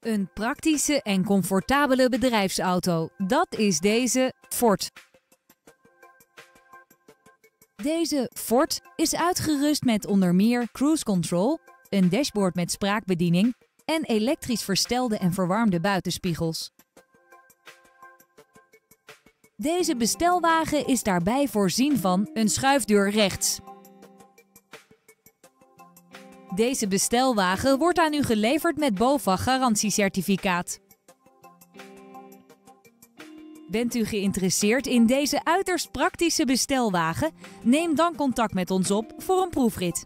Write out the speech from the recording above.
Een praktische en comfortabele bedrijfsauto. Dat is deze Ford. Deze Ford is uitgerust met onder meer cruise control, een dashboard met spraakbediening en elektrisch verstelde en verwarmde buitenspiegels. Deze bestelwagen is daarbij voorzien van een schuifdeur rechts. Deze bestelwagen wordt aan u geleverd met BOVAG garantiecertificaat. Bent u geïnteresseerd in deze uiterst praktische bestelwagen? Neem dan contact met ons op voor een proefrit.